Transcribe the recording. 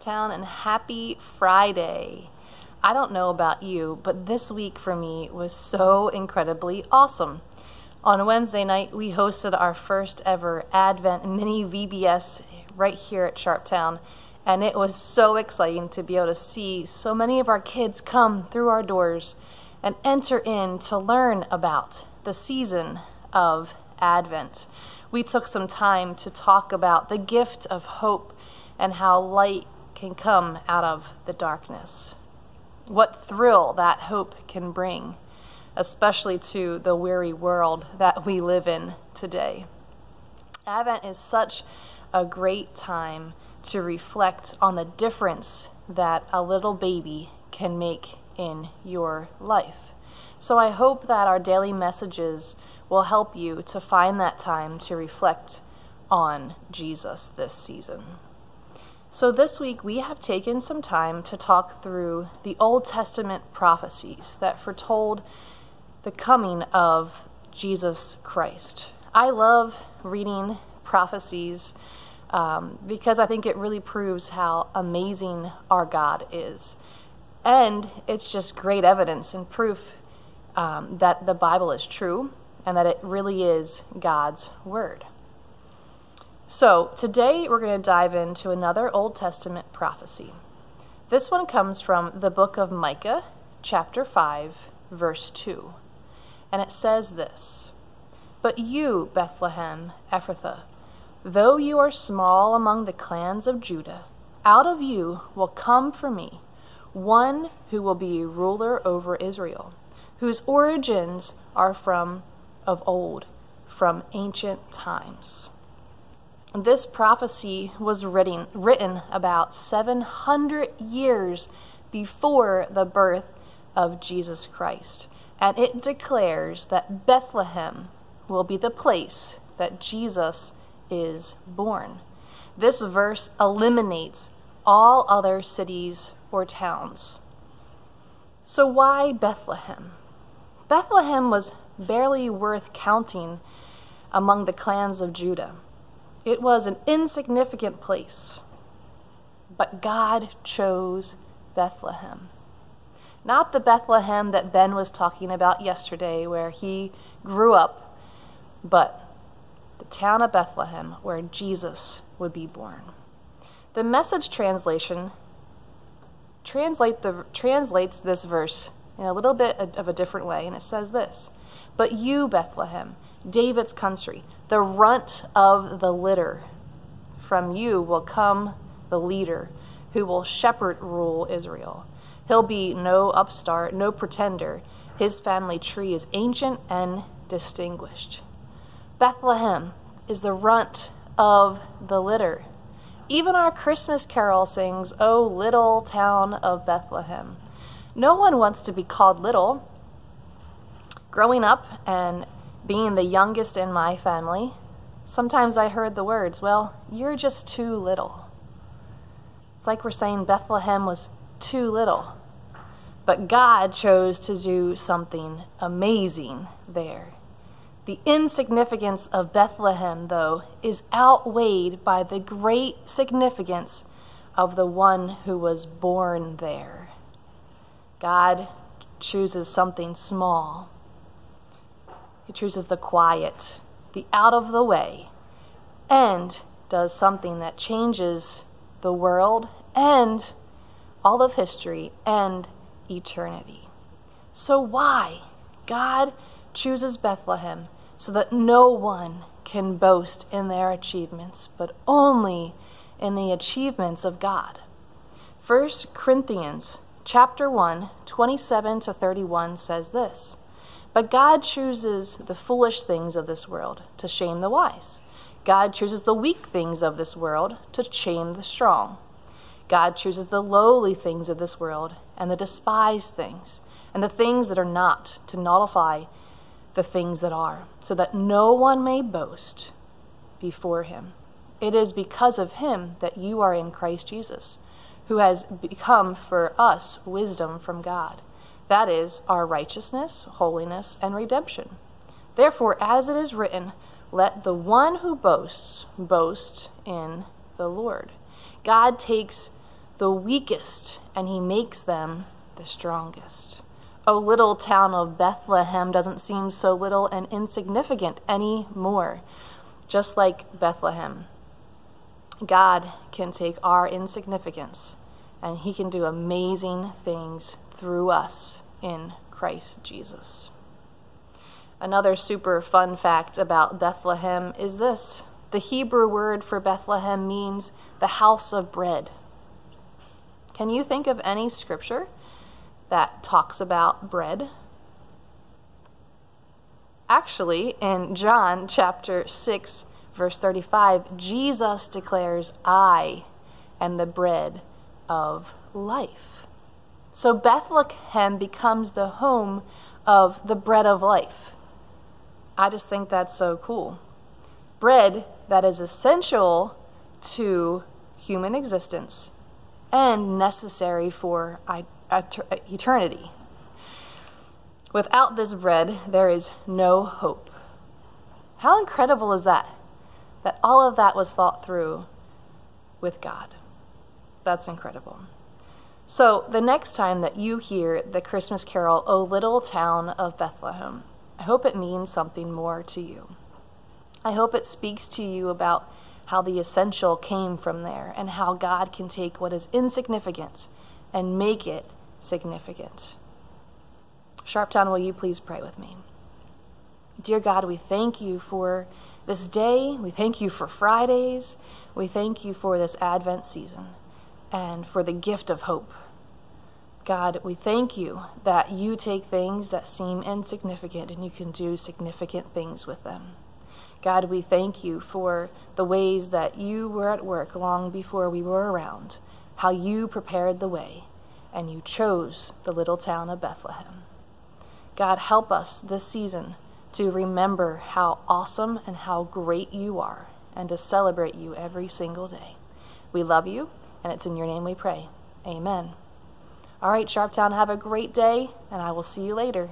Town and happy Friday. I don't know about you, but this week for me was so incredibly awesome. On Wednesday night, we hosted our first ever Advent mini VBS right here at Sharptown, and it was so exciting to be able to see so many of our kids come through our doors and enter in to learn about the season of Advent. We took some time to talk about the gift of hope and how light can come out of the darkness. What thrill that hope can bring, especially to the weary world that we live in today. Advent is such a great time to reflect on the difference that a little baby can make in your life. So I hope that our daily messages will help you to find that time to reflect on Jesus this season. So, this week we have taken some time to talk through the Old Testament prophecies that foretold the coming of Jesus Christ. I love reading prophecies um, because I think it really proves how amazing our God is. And it's just great evidence and proof um, that the Bible is true and that it really is God's Word. So, today we're going to dive into another Old Testament prophecy. This one comes from the book of Micah, chapter 5, verse 2. And it says this But you, Bethlehem Ephrathah, though you are small among the clans of Judah, out of you will come for me one who will be ruler over Israel, whose origins are from of old, from ancient times. This prophecy was written, written about 700 years before the birth of Jesus Christ. And it declares that Bethlehem will be the place that Jesus is born. This verse eliminates all other cities or towns. So, why Bethlehem? Bethlehem was barely worth counting among the clans of Judah. It was an insignificant place, but God chose Bethlehem. Not the Bethlehem that Ben was talking about yesterday, where he grew up, but the town of Bethlehem, where Jesus would be born. The message translation translate the, translates this verse in a little bit of a different way, and it says this But you, Bethlehem, David's country, the runt of the litter. From you will come the leader who will shepherd rule Israel. He'll be no upstart, no pretender. His family tree is ancient and distinguished. Bethlehem is the runt of the litter. Even our Christmas carol sings, O little town of Bethlehem. No one wants to be called little. Growing up and being the youngest in my family, sometimes I heard the words, Well, you're just too little. It's like we're saying Bethlehem was too little. But God chose to do something amazing there. The insignificance of Bethlehem, though, is outweighed by the great significance of the one who was born there. God chooses something small he chooses the quiet, the out of the way, and does something that changes the world and all of history and eternity. So, why? God chooses Bethlehem so that no one can boast in their achievements, but only in the achievements of God. 1 Corinthians chapter 1, 27 to 31 says this. But God chooses the foolish things of this world to shame the wise. God chooses the weak things of this world to shame the strong. God chooses the lowly things of this world and the despised things and the things that are not to nullify the things that are, so that no one may boast before him. It is because of him that you are in Christ Jesus, who has become for us wisdom from God that is, our righteousness, holiness, and redemption. Therefore, as it is written, let the one who boasts boast in the Lord. God takes the weakest and he makes them the strongest. O little town of Bethlehem doesn't seem so little and insignificant anymore, just like Bethlehem. God can take our insignificance and he can do amazing things through us in Christ Jesus. Another super fun fact about Bethlehem is this the Hebrew word for Bethlehem means the house of bread. Can you think of any scripture that talks about bread? Actually, in John chapter 6, verse 35, Jesus declares, I am the bread of life. So Bethlehem becomes the home of the bread of life. I just think that's so cool. Bread that is essential to human existence and necessary for eternity. Without this bread, there is no hope. How incredible is that? That all of that was thought through with God. That's incredible. So, the next time that you hear the Christmas carol, O Little Town of Bethlehem, I hope it means something more to you. I hope it speaks to you about how the essential came from there and how God can take what is insignificant and make it significant. Sharptown, will you please pray with me? Dear God, we thank you for this day. We thank you for Fridays. We thank you for this Advent season and for the gift of hope. God, we thank you that you take things that seem insignificant and you can do significant things with them. God, we thank you for the ways that you were at work long before we were around, how you prepared the way, and you chose the little town of Bethlehem. God, help us this season to remember how awesome and how great you are, and to celebrate you every single day. We love you, and it's in your name we pray. Amen. All right, Sharptown, have a great day, and I will see you later.